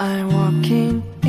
I'm walking